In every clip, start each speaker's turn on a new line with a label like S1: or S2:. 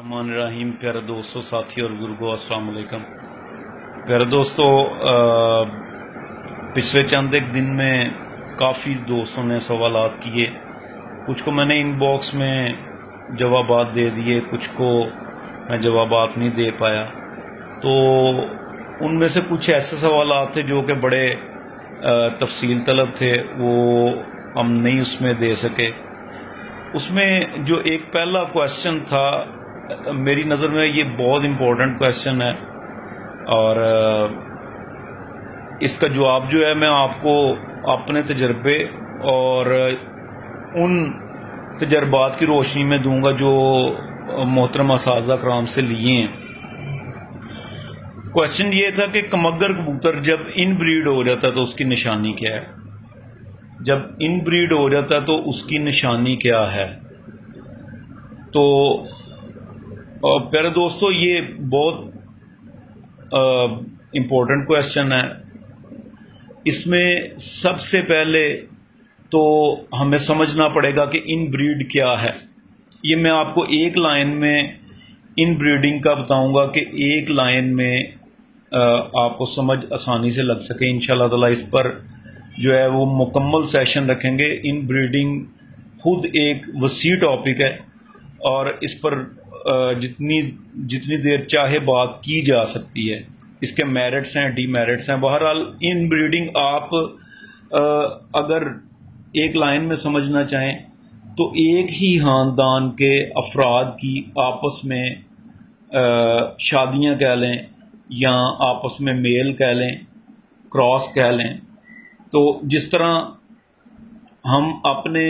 S1: رحمان الرحیم، پیارے دوستو ساتھی اور گرگو، السلام علیکم۔ پیارے دوستو پچھلے چند ایک دن میں کافی دوستوں نے سوالات کیے۔ کچھ کو میں نے ان باکس میں جوابات دے دیے، کچھ کو میں جوابات نہیں دے پایا۔ تو ان میں سے کچھ ایسے سوالات تھے جو کہ بڑے تفصیل طلب تھے، وہ ہم نہیں اس میں دے سکے۔ اس میں جو ایک پہلا کوشچن تھا میری نظر میں یہ بہت امپورٹنٹ کوشچن ہے اور، اس کا جواب جو ہے میں آپ کو اپنے تجربے اور ان تجربات کی روشنی میں دوں گا جو محترم اساتذہ کرام سے لیے ہیں۔ کوشچن یہ تھا کہ کمگر کبوتر جب ان بریڈ ہو جاتا ہے تو اس کی نشانی کیا ہے؟ جب ان بریڈ ہو جاتا ہے تو اس کی نشانی کیا ہے؟ تو پیارے دوستو، یہ بہت امپورٹنٹ کوشچن ہے۔ اس میں سب سے پہلے تو ہمیں سمجھنا پڑے گا کہ ان بریڈ کیا ہے۔ یہ میں آپ کو ایک لائن میں ان بریڈنگ کا بتاؤں گا کہ ایک لائن میں آپ کو سمجھ آسانی سے لگ سکے۔ ان شاء اللہ تعالیٰ اس پر جو ہے وہ مکمل سیشن رکھیں گے۔ ان بریڈنگ خود ایک وسیع ٹاپک ہے اور اس پر جتنی جتنی دیر چاہے بات کی جا سکتی ہے۔ اس کے میرٹس ہیں ڈی میرٹس ہیں۔ بہرحال ان بریڈنگ آپ اگر ایک لائن میں سمجھنا چاہیں تو ایک ہی خاندان کے افراد کی آپس میں شادیاں کہہ لیں یا آپس میں میل کہہ لیں کراس کہہ لیں۔ تو جس طرح ہم اپنے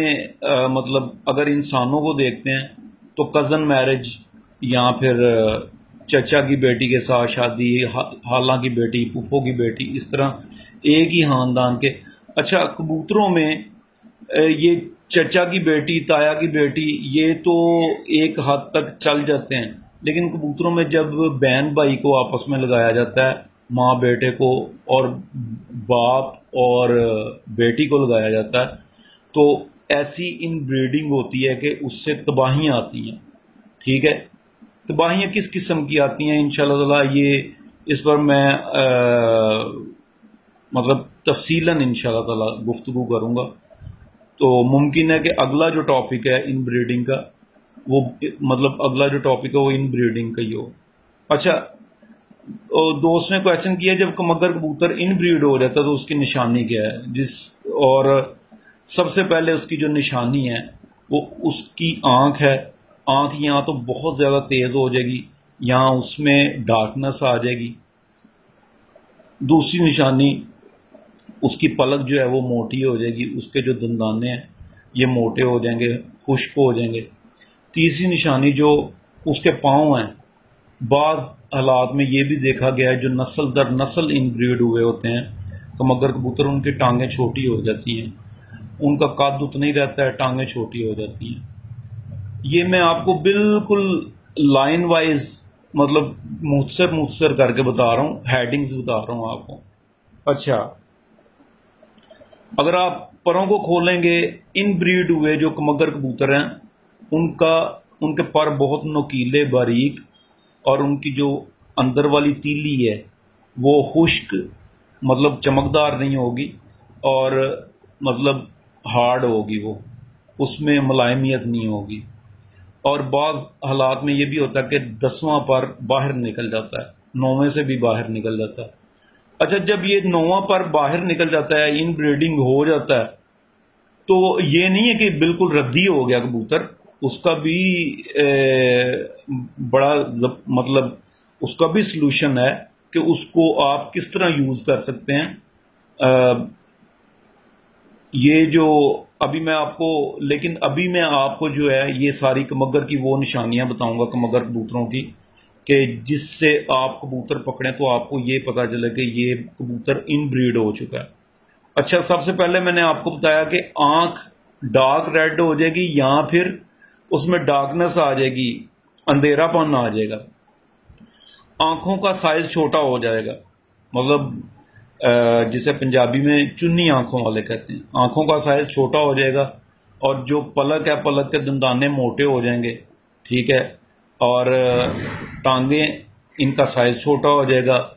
S1: مطلب اگر انسانوں کو دیکھتے ہیں تو کزن میرج یا پھر چچا کی بیٹی کے ساتھ شادی حالہ کی بیٹی، پھوپھو کی بیٹی، اس طرح ایک ہی خاندان کے. اچھا کبوتروں میں یہ چچا کی بیٹی، تایا کی بیٹی، یہ تو ایک حد تک چل جاتے ہیں. لیکن کبوتروں میں جب بہن بھائی کو آپس میں لگایا جاتا ہے، ماں بیٹے کو اور باپ اور بیٹی کو لگایا جاتا ہے، تو ایسی ان بریڈنگ ہوتی ہے کہ اس سے تباہیاں آتی ہیں۔ ٹھیک ہے؟ تباہیاں کس قسم کی آتی ہیں؟ ان شاء اللہ تعالیٰ یہ اس پر میں مطلب تفصیلاً ان شاء اللہ تعالیٰ گفتگو کروں گا۔ تو ممکن ہے کہ اگلا جو ٹاپک ہے ان بریڈنگ کا، وہ مطلب اگلا جو ٹاپک ہے وہ ان بریڈنگ کا ہی ہو۔ اچھا دوست نے کوشچن کیا، جب کمگر کبوتر ان بریڈ ہو جاتا تو اس کی نشانی کیا ہے؟ جس، اور سب سے پہلے اس کی جو نشانی ہے، وہ اس کی آنکھ ہے۔ آنکھ یہاں تو بہت زیادہ تیز ہو جائے گی، یہاں اس میں ڈارکنس آ جائے گی۔ دوسری نشانی، اس کی پلک جو ہے وہ موٹی ہو جائے گی، اس کے جو دندانے ہیں، یہ موٹے ہو جائیں گے، خشک ہو جائیں گے۔ تیسری نشانی جو اس کے پاؤں ہیں، بعض حالات میں یہ بھی دیکھا گیا ہے، جو نسل در نسل ان بریڈ ہوئے ہوتے ہیں تو مگر کبوتر ان کی ٹانگیں چھوٹی ہو جاتی ہیں۔ ان کا قد اتنا ہی رہتا ہے ٹانگیں چھوٹی ہو جاتی ہیں۔ یہ میں آپ کو بالکل لائن وائز مطلب مختصر مختصر کر کے بتا رہا ہوں ہیڈنگز بتا رہا ہوں آپ کو۔ اچھا۔ اگر آپ پروں کو کھولیں گے ان بریڈ ہوئے جو کمگر کبوتر ہیں ان کا ان کے پر بہت نوکیلے باریک اور ان کی جو اندر والی تیلی ہے وہ خشک مطلب چمکدار نہیں ہوگی اور مطلب ہارڈ ہوگی وہ، اس میں ملائمیت نہیں ہوگی۔ اور بعض حالات میں یہ بھی ہوتا ہے کہ دسواں پر باہر نکل جاتا ہے، نویں سے بھی باہر نکل جاتا ہے۔ اچھا جب یہ نواں پر باہر نکل جاتا ہے، ان بریڈنگ ہو جاتا ہے، تو یہ نہیں ہے کہ بالکل ردی ہو گیا کبوتر، اس کا بھی بڑا مطلب اس کا بھی سلوشن ہے کہ اس کو آپ کس طرح یوز کر سکتے ہیں۔ یہ جو ابھی میں آپ کو لیکن ابھی میں آپ کو جو ہے یہ ساری کمگر کی وہ نشانیاں بتاؤں گا، کمگر کبوتروں کی، کہ جس سے آپ کبوتر پکڑیں تو آپ کو یہ پتا چلے کہ یہ کبوتر ان بریڈ ہو چکا ہے۔ اچھا سب سے پہلے میں نے آپ کو بتایا کہ آنکھ ڈارک ریڈ ہو جائے گی یا پھر اس میں ڈارکنس آ جائے گی، اندھیرا پن آ جائے گا۔ آنکھوں کا سائز چھوٹا ہو جائے گا۔ مطلب جسے پنجابی میں چنی آنکھوں والے کہتے ہیں۔ آنکھوں کا سائز چھوٹا ہو جائے گا اور جو پلک ہے، پلک کے دندانے موٹے ہو جائیں گے، ٹھیک ہے؟ اور ٹانگیں ان کا سائز چھوٹا ہو جائے گا۔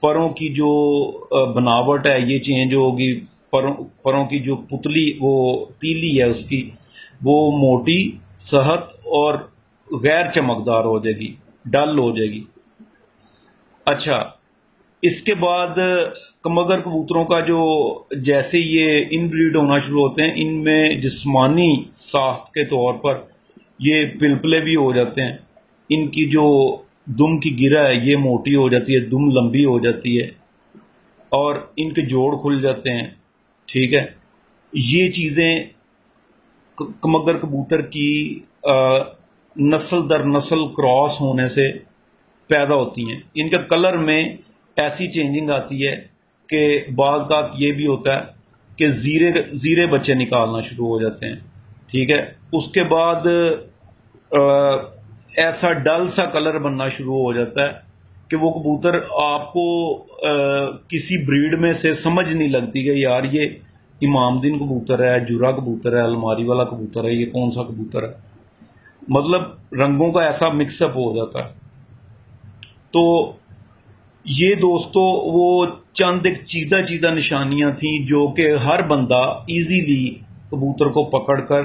S1: پروں کی جو بناوٹ ہے، یہ چینج ہوگی۔ پروں پروں کی جو پتلی، وہ تیلی ہے اس کی، وہ موٹی، صحت اور غیر چمکدار ہو جائے گی، ڈل ہو جائے گی۔ اچھا اس کے بعد کمگر کبوتروں کا جو جیسے یہ ان بریڈ ہونا شروع ہوتے ہیں، ان میں جسمانی ساخت کے طور پر یہ پلپلے بھی ہو جاتے ہیں۔ ان کی جو دم کی گرا ہے، یہ موٹی ہو جاتی ہے، دم لمبی ہو جاتی ہے اور ان کے جوڑ کھل جاتے ہیں۔ ٹھیک ہے؟ یہ چیزیں کمگر کبوتر کی نسل در نسل کراس ہونے سے پیدا ہوتی ہیں۔ ان کے کلر میں ایسی چینجنگ آتی ہے کہ بعض کا یہ بھی ہوتا ہے کہ زیرے زیرے بچے نکالنا شروع ہو جاتے ہیں، ٹھیک ہے؟ اس کے بعد ایسا ڈل سا کلر بننا شروع ہو جاتا ہے کہ وہ کبوتر آپ کو کسی بریڈ میں سے سمجھ نہیں لگتی کہ یار یہ امام دن کبوتر ہے جورا کبوتر ہے، الماری والا کبوتر ہے، یہ کون سا کبوتر ہے؟ مطلب رنگوں کا ایسا مکس اپ ہو جاتا ہے۔ تو یہ دوستو، وہ چند ایک چیدہ چیدہ نشانیاں تھیں جو کہ ہر بندہ ایزیلی کبوتر کو پکڑ کر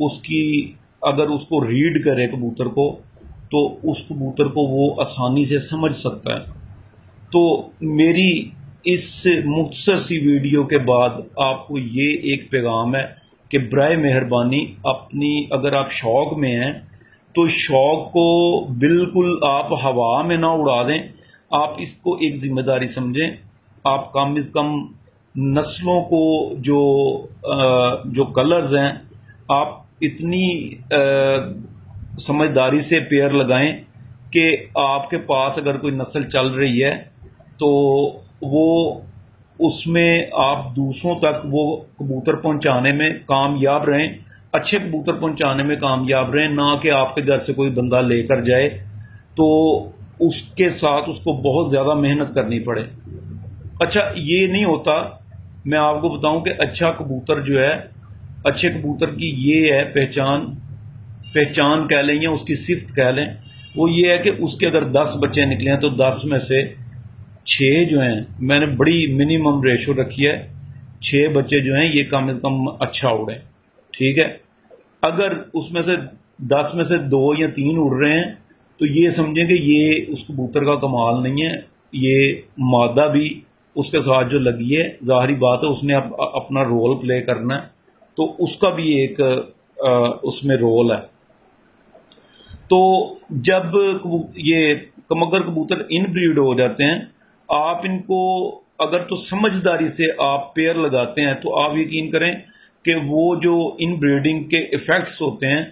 S1: اس کی اگر اس کو ریڈ کرے کبوتر کو، تو اس کبوتر کو وہ آسانی سے سمجھ سکتا ہے۔ تو میری اس مختصر سی ویڈیو کے بعد آپ کو یہ ایک پیغام ہے کہ برائے مہربانی اپنی اگر آپ شوق میں ہیں، تو شوق کو بالکل آپ ہوا میں نہ اڑا دیں۔ آپ اس کو ایک ذمہ داری سمجھیں، آپ کم از کم نسلوں کو جو جو کلرز ہیں، آپ اتنی سمجھداری سے پیئر لگائیں کہ آپ کے پاس اگر کوئی نسل چل رہی ہے تو وہ اس میں آپ دوسروں تک وہ کبوتر پہنچانے میں کامیاب رہیں، اچھے کبوتر پہنچانے میں کامیاب رہیں، نہ کہ آپ کے گھر سے کوئی بندہ لے کر جائے۔ تو اس کے ساتھ اس کو بہت زیادہ محنت کرنی پڑے۔ اچھا یہ نہیں ہوتا۔ میں آپ کو بتاؤں کہ اچھا کبوتر جو ہے، اچھے کبوتر کی یہ ہے پہچان۔ پہچان کہہ لیں یا اس کی صفت کہہ لیں، وہ یہ ہے کہ اس کے اگر دس بچے نکلے ہیں تو دس میں سے چھ جو ہیں، میں نے بڑی منیمم ریشو رکھی ہے، چھ بچے جو ہیں، یہ کم از کم اچھا اڑیں۔ ٹھیک ہے؟ اگر اس میں سے دس میں سے دو یا تین اڑ رہے ہیں تو یہ سمجھیں کہ یہ اس کبوتر کا کمال نہیں ہے، یہ مادہ بھی اس کے ساتھ جو لگی ہے، ظاہری بات ہے، اس نے اپنا رول پلے کرنا ہے۔ تو اس کا بھی ایک اس میں رول ہے۔ تو جب یہ کمگر کبوتر ان بریڈ ہو جاتے ہیں، آپ ان کو اگر تو سمجھداری سے آپ پیئر لگاتے ہیں، تو آپ یقین کریں کہ وہ جو ان بریڈنگ کے افیکٹس ہوتے ہیں،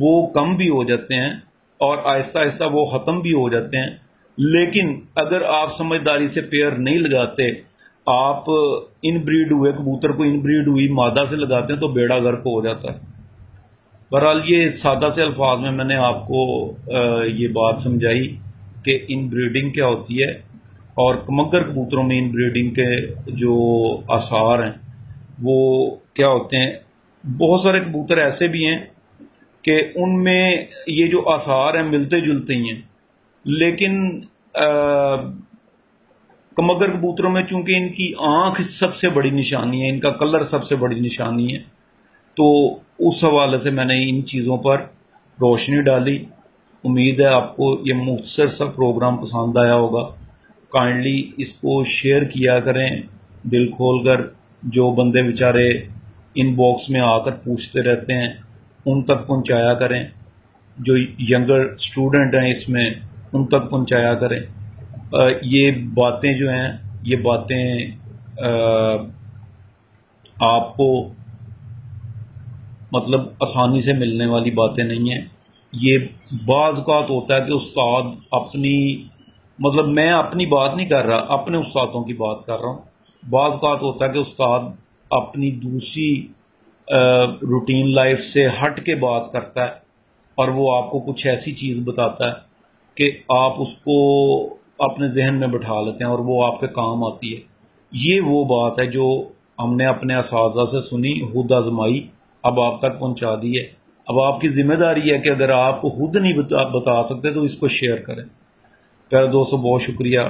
S1: وہ کم بھی ہو جاتے ہیں۔ اور آہستہ آہستہ وہ ختم بھی ہو جاتے ہیں۔ لیکن اگر آپ سمجھداری سے پیئر نہیں لگاتے، آپ ان بریڈ ہوئے، کبوتر کو ان بریڈ ہوئی مادہ سے لگاتے ہیں تو بیڑا گرک ہو جاتا ہے۔ بہرحال یہ سادہ سے الفاظ میں میں نے آپ کو یہ بات سمجھائی کہ ان بریڈنگ کیا ہوتی ہے۔ اور کمگر کبوتروں میں ان بریڈنگ کے جو آثار ہیں، وہ کیا ہوتے ہیں؟ بہت سارے کبوتر ایسے بھی ہیں کہ ان میں یہ جو آثار ہیں ملتے جلتے ہی ہیں۔ لیکن کمگر کبوتروں میں چونکہ ان کی آنکھ سب سے بڑی نشانی ہے، ان کا کلر سب سے بڑی نشانی ہے، تو اس حوالے سے میں نے ان چیزوں پر روشنی ڈالی۔ امید ہے آپ کو یہ مختصر سا پروگرام پسند آیا ہوگا۔ کائنڈلی اس کو شیئر کیا کریں۔ دل کھول کر جو بندے بیچارے ان باکس میں آ کر پوچھتے رہتے ہیں ان تک پہنچایا کریں۔ جو ینگر اسٹوڈنٹ ہیں اس میں ان تک پہنچایا کریں۔ یہ باتیں جو ہیں، یہ باتیں آپ کو مطلب آسانی سے ملنے والی باتیں نہیں ہیں۔ یہ بعض اوقات ہوتا ہے کہ استاد اپنی مطلب میں اپنی بات نہیں کر رہا، اپنے استادوں کی بات کر رہا ہوں۔ بعض اوقات ہوتا ہے کہ استاد اپنی دوسری روٹین لائف سے ہٹ کے بات کرتا ہے اور وہ آپ کو کچھ ایسی چیز بتاتا ہے کہ آپ اس کو اپنے ذہن میں بٹھا لیتے ہیں اور وہ آپ کے کام آتی ہے۔ یہ وہ بات ہے جو ہم نے اپنے اساتذہ سے سنی، خود آزمائی، اب آپ تک پہنچا دی ہے۔ اب آپ کی ذمہ داری ہے کہ اگر آپ خود نہیں بتا بتا سکتے تو اس کو شیئر کریں۔ پہلے دوستوں بہت شکریہ۔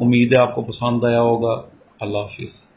S1: امید ہے آپ کو پسند آیا ہوگا۔ اللہ حافظ۔